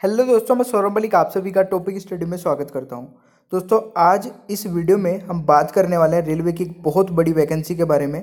Hello दोस्तों, मैं सौरभ मलिक, आप सभी का टॉपिक स्टडी में स्वागत करता हूँ। दोस्तों, आज इस वीडियो में हम बात करने वाले हैं रेलवे की एक बहुत बड़ी वैकेंसी के बारे में।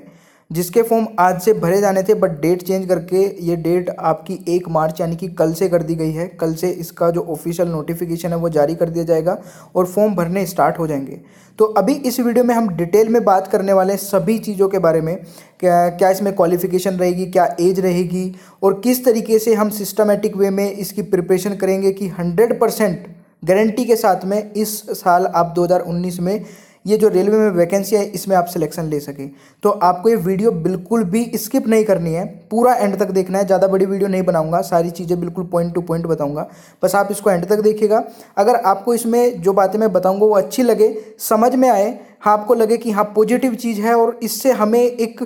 जिसके फॉर्म आज से भरे जाने थे बट डेट चेंज करके ये डेट आपकी एक मार्च, यानी कि कल से कर दी गई है। कल से इसका जो ऑफिशियल नोटिफिकेशन है, वो जारी कर दिया जाएगा और फॉर्म भरने स्टार्ट हो जाएँगे। तो अभी इस वीडियो में हम डिटेल में बात करने वाले हैं सभी चीज़ों के बारे में। क्या क्या इसमें क्वालिफिकेशन रहेगी, क्या एज रहेगी और किस तरीके से हम सिस्टमेटिक वे में इसकी प्रिपरेशन करेंगे कि हंड्रेड परसेंट गारंटी के साथ में इस साल आप 2019 में ये जो रेलवे में वैकेंसी है, इसमें आप सिलेक्शन ले सकें। तो आपको ये वीडियो बिल्कुल भी स्किप नहीं करनी है। पूरा एंड तक देखना है। ज़्यादा बड़ी वीडियो नहीं बनाऊँगा। सारी चीज़ें बिल्कुल पॉइंट टू पॉइंट बताऊँगा। बस आप इसको एंड तक देखिएगा। अगर आपको इसमें जो बातें मैं बताऊँगा, वो अच्छी लगे, समझ में आए हाँ आपको लगे कि हाँ पॉजिटिव चीज़ है और इससे हमें एक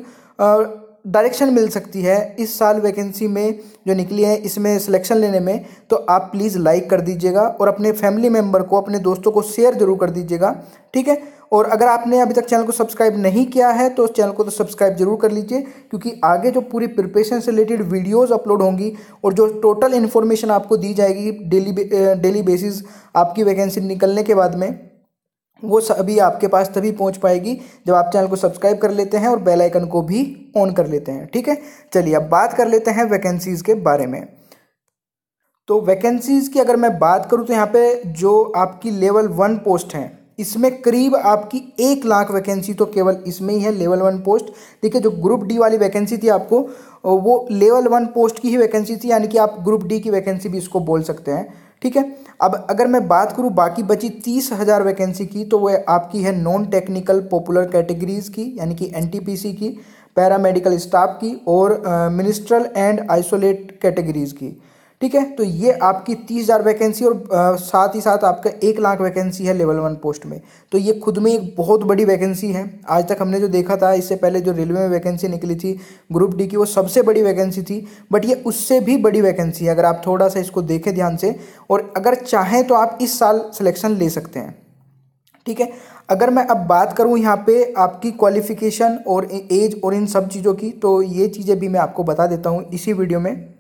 डायरेक्शन मिल सकती है इस साल वैकेंसी में जो निकली है, इसमें सिलेक्शन लेने में तो आप प्लीज़ लाइक कर दीजिएगा और अपने फैमिली मेंबर को, अपने दोस्तों को शेयर ज़रूर कर दीजिएगा। ठीक है? और अगर आपने अभी तक चैनल को सब्सक्राइब नहीं किया है तो उस चैनल को तो सब्सक्राइब ज़रूर कर लीजिए, क्योंकि आगे जो पूरी प्रिपरेशन से रिलेटेड वीडियोस अपलोड होंगी और जो टोटल इन्फॉर्मेशन आपको दी जाएगी डेली डेली बेसिस आपकी वैकेंसी निकलने के बाद में, वो सभी आपके पास तभी पहुँच पाएगी जब आप चैनल को सब्सक्राइब कर लेते हैं और बेल आइकन को भी ऑन कर लेते हैं, ठीक है? चलिए अब बात कर लेते हैं वैकेंसीज के बारे में। तो वैकेंसीज की अगर मैं बात करूँ तो यहाँ पे जो आपकी लेवल वन पोस्ट हैं इसमें करीब आपकी एक लाख वैकेंसी तो केवल इसमें ही है, लेवल वन पोस्ट। देखिए, जो ग्रुप डी वाली वैकेंसी थी आपको वो लेवल वन पोस्ट की ही वैकेंसी थी, यानी कि आप ग्रुप डी की वैकेंसी भी इसको बोल सकते हैं, ठीक है? अब अगर मैं बात करूँ बाकी बची तीस हज़ार वैकेंसी की तो वह आपकी है नॉन टेक्निकल पॉपुलर कैटेगरीज की, यानी कि एनटीपीसी की, पैरामेडिकल स्टाफ की, और मिनिस्ट्रल एंड आइसोलेट कैटेगरीज की। ठीक है? तो ये आपकी तीस हज़ार वैकेंसी और साथ ही साथ आपका एक लाख वैकेंसी है लेवल वन पोस्ट में। तो ये खुद में एक बहुत बड़ी वैकेंसी है। आज तक हमने जो देखा था, इससे पहले जो रेलवे में वैकेंसी निकली थी ग्रुप डी की, वो सबसे बड़ी वैकेंसी थी बट ये उससे भी बड़ी वैकेंसी है, अगर आप थोड़ा सा इसको देखें ध्यान से। और अगर चाहें तो आप इस साल सिलेक्शन ले सकते हैं। ठीक है? अगर मैं अब बात करूँ यहाँ पे आपकी क्वालिफिकेशन और एज और इन सब चीज़ों की तो ये चीज़ें भी मैं आपको बता देता हूँ इसी वीडियो में।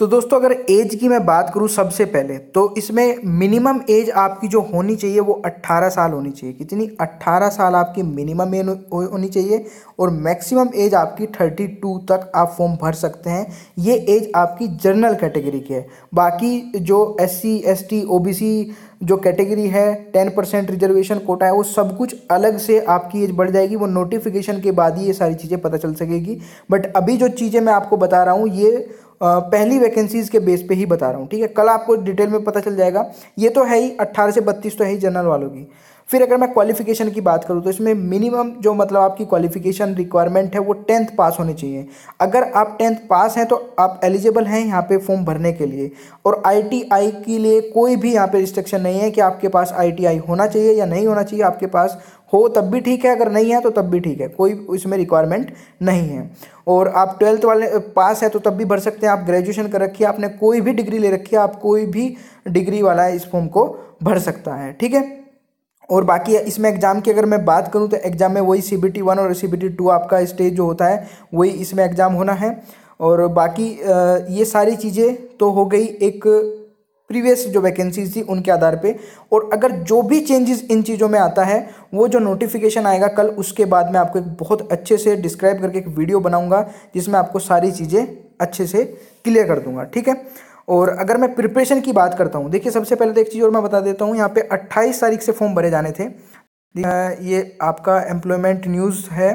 तो दोस्तों, अगर एज की मैं बात करूँ सबसे पहले तो इसमें मिनिमम एज आपकी जो होनी चाहिए वो 18 साल होनी चाहिए। कितनी? 18 साल आपकी मिनिमम एज होनी चाहिए और मैक्सिमम एज आपकी 32 तक आप फॉर्म भर सकते हैं। ये एज आपकी जनरल कैटेगरी की है। बाकी जो S C S T O B C जो कैटेगरी है टेन परसेंट रिजर्वेशन कोटा है, वो सब कुछ अलग से आपकी एज बढ़ जाएगी। वो नोटिफिकेशन के बाद ही ये सारी चीज़ें पता चल सकेगी। बट अभी जो चीज़ें मैं आपको बता रहा हूँ, ये पहली वैकेंसीज के बेस पे ही बता रहा हूँ, ठीक है? कल आपको डिटेल में पता चल जाएगा। ये तो है ही, अट्ठारह से बत्तीस तो है ही जनरल वालों की। फिर अगर मैं क्वालिफिकेशन की बात करूँ तो इसमें मिनिमम जो मतलब आपकी क्वालिफिकेशन रिक्वायरमेंट है, वो टेंथ पास होनी चाहिए। अगर आप टेंथ पास हैं तो आप एलिजिबल हैं यहाँ पे फॉर्म भरने के लिए। और आईटीआई के लिए कोई भी यहाँ पे रिस्ट्रिक्शन नहीं है कि आपके पास आईटीआई होना चाहिए या नहीं होना चाहिए आपके पास। हो, तब भी ठीक है, अगर नहीं है तो तब भी ठीक है, कोई इसमें रिक्वायरमेंट नहीं है। और आप ट्वेल्थ वाले पास है तो तब भी भर सकते हैं। आप ग्रेजुएशन कर रखिए आपने कोई भी डिग्री ले रखी है, आप कोई भी डिग्री वाला इस फॉर्म को भर सकता है, ठीक है? और बाकी इसमें एग्ज़ाम की अगर मैं बात करूँ तो एग्ज़ाम में वही सी बी टी वन और सी बी टी टू आपका स्टेज जो होता है, वही इसमें एग्ज़ाम होना है। और बाकी ये सारी चीज़ें तो हो गई एक प्रीवियस जो वैकेंसीज थी, उनके आधार पे। और अगर जो भी चेंजेस इन चीज़ों में आता है, वो जो नोटिफिकेशन आएगा कल, उसके बाद मैं आपको एक बहुत अच्छे से डिस्क्राइब करके एक वीडियो बनाऊँगा, जिसमें आपको सारी चीज़ें अच्छे से क्लियर कर दूँगा, ठीक है? और अगर मैं प्रिपरेशन की बात करता हूँ, देखिए सबसे पहले तो एक चीज़ और मैं बता देता हूँ, यहाँ पे 28 तारीख से फॉर्म भरे जाने थे। ये आपका एम्प्लॉयमेंट न्यूज़ है,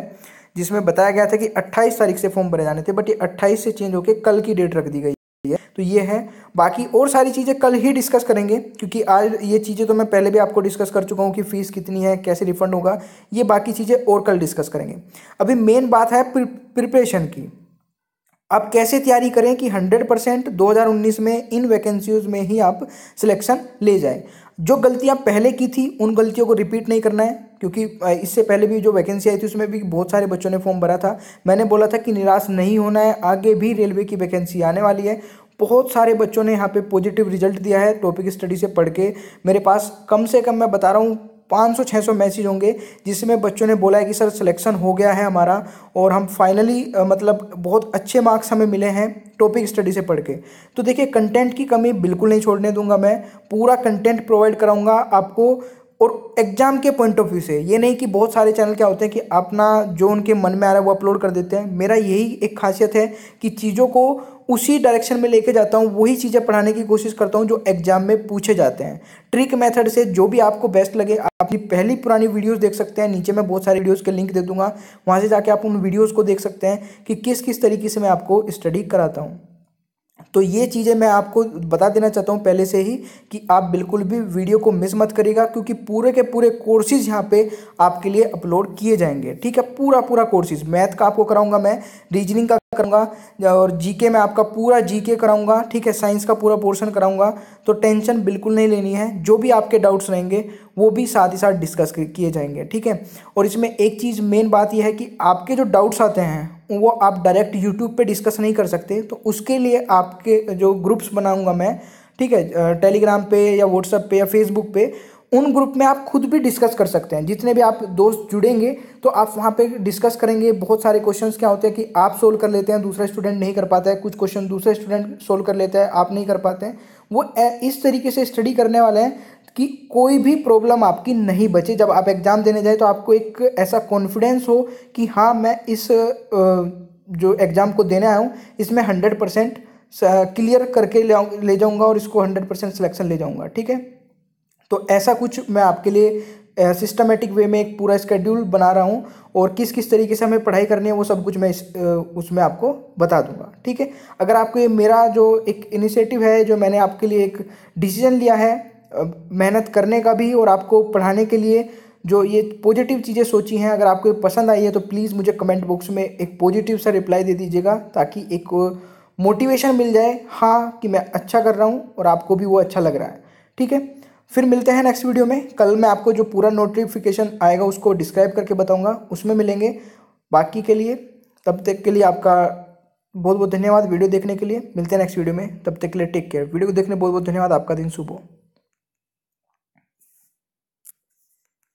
जिसमें बताया गया था कि 28 तारीख से फॉर्म भरे जाने थे बट ये 28 से चेंज होकर कल की डेट रख दी गई है। तो ये है। बाकी और सारी चीज़ें कल ही डिस्कस करेंगे, क्योंकि आज ये चीज़ें तो मैं पहले भी आपको डिस्कस कर चुका हूँ कि फ़ीस कितनी है, कैसे रिफंड होगा, ये बाकी चीज़ें और कल डिस्कस करेंगे। अभी मेन बात है प्रिपरेशन की। आप कैसे तैयारी करें कि 100 परसेंट दो हज़ार उन्नीस में इन वैकेंसीज में ही आप सिलेक्शन ले जाए? जो गलतियाँ पहले की थी, उन गलतियों को रिपीट नहीं करना है, क्योंकि इससे पहले भी जो वैकेंसी आई थी, उसमें भी बहुत सारे बच्चों ने फॉर्म भरा था। मैंने बोला था कि निराश नहीं होना है, आगे भी रेलवे की वैकेंसी आने वाली है। बहुत सारे बच्चों ने यहाँ पे पॉजिटिव रिज़ल्ट दिया है टॉपिक स्टडी से पढ़ के। मेरे पास कम से कम मैं बता रहा हूँ पाँच सौ छः सौ मैसेज होंगे, जिसमें बच्चों ने बोला है कि, सर सिलेक्शन हो गया है हमारा। और हम फाइनली मतलब बहुत अच्छे मार्क्स हमें मिले हैं टॉपिक स्टडी से पढ़ के। तो देखिए कंटेंट की कमी बिल्कुल नहीं छोड़ने दूँगा मैं। पूरा कंटेंट प्रोवाइड कराऊँगा आपको। और एग्ज़ाम के पॉइंट ऑफ़ व्यू से, ये नहीं कि बहुत सारे चैनल क्या होते हैं कि अपना जो उनके मन में आ रहा है वो अपलोड कर देते हैं। मेरा यही एक खासियत है कि चीज़ों को उसी डायरेक्शन में लेके जाता हूँ, वही चीज़ें पढ़ाने की कोशिश करता हूँ जो एग्ज़ाम में पूछे जाते हैं। ट्रिक मेथड से जो भी आपको बेस्ट लगे, आप अपनी पहली पुरानी वीडियोस देख सकते हैं। नीचे मैं बहुत सारे वीडियोस के लिंक दे दूँगा। वहाँ से जाके आप उन वीडियोज़ को देख सकते हैं कि किस किस तरीके से मैं आपको स्टडी कराता हूँ। तो ये चीज़ें मैं आपको बता देना चाहता हूँ पहले से ही कि आप बिल्कुल भी वीडियो को मिस मत करिएगा, क्योंकि पूरे के पूरे कोर्सेज यहाँ पे आपके लिए अपलोड किए जाएँगे। ठीक है पूरा पूरा कोर्सेज मैथ का आपको कराऊँगा मैं रीजनिंग का करूँगा और जीके में आपका पूरा जीके कराऊँगा, ठीक है साइंस का पूरा पोर्शन कराऊँगा तो टेंशन बिल्कुल नहीं लेनी है, जो भी आपके डाउट्स रहेंगे, वो भी साथ ही साथ डिस्कस किए जाएँगे, ठीक है? और इसमें एक चीज़ मेन बात यह है कि आपके जो डाउट्स आते हैं, वो आप डायरेक्ट यूट्यूब पे डिस्कस नहीं कर सकते तो उसके लिए आपके जो ग्रुप्स बनाऊँगा मैं, ठीक है टेलीग्राम पे या व्हाट्सएप पे या फेसबुक पे उन ग्रुप में आप खुद भी डिस्कस कर सकते हैं। जितने भी आप दोस्त जुड़ेंगे तो आप वहाँ पे डिस्कस करेंगे। बहुत सारे क्वेश्चंस क्या होते हैं कि आप सोल्व कर लेते हैं, दूसरा स्टूडेंट नहीं कर पाता है। कुछ क्वेश्चन दूसरे स्टूडेंट सोल्व कर लेता है, आप नहीं कर पाते हैं। वो इस तरीके से स्टडी करने वाले हैं कि कोई भी प्रॉब्लम आपकी नहीं बचे। जब आप एग्ज़ाम देने जाए तो आपको एक ऐसा कॉन्फिडेंस हो कि हाँ मैं इस जो एग्ज़ाम को देने आया हूँ, इसमें हंड्रेड परसेंट क्लियर करके ले जाऊँगा और इसको हंड्रेड परसेंट सिलेक्शन ले जाऊँगा। ठीक है? तो ऐसा कुछ मैं आपके लिए सिस्टमेटिक वे में एक पूरा स्केड्यूल बना रहा हूँ और किस किस तरीके से हमें पढ़ाई करनी है, वो सब कुछ मैं इस उसमें आपको बता दूँगा, ठीक है? अगर आपको ये मेरा जो एक इनिशिएटिव है, जो मैंने आपके लिए एक डिसीज़न लिया है मेहनत करने का भी और आपको पढ़ाने के लिए जो ये पॉजिटिव चीज़ें सोची हैं, अगर आपको पसंद आई है तो प्लीज़ मुझे कमेंट बॉक्स में एक पॉजिटिव सा रिप्लाई दे दीजिएगा, ताकि एक मोटिवेशन मिल जाए हाँ कि मैं अच्छा कर रहा हूँ और आपको भी वो अच्छा लग रहा है, ठीक है? फिर मिलते हैं नेक्स्ट वीडियो में। कल मैं आपको जो पूरा नोटिफिकेशन आएगा उसको डिस्क्राइब करके बताऊँगा। उसमें मिलेंगे। बाकी के लिए, तब तक के लिए आपका बहुत बहुत धन्यवाद वीडियो देखने के लिए। मिलते हैं नेक्स्ट वीडियो में। तब तक के लिए टेक केयर वीडियो को देखने बहुत बहुत धन्यवाद। आपका दिन सुबह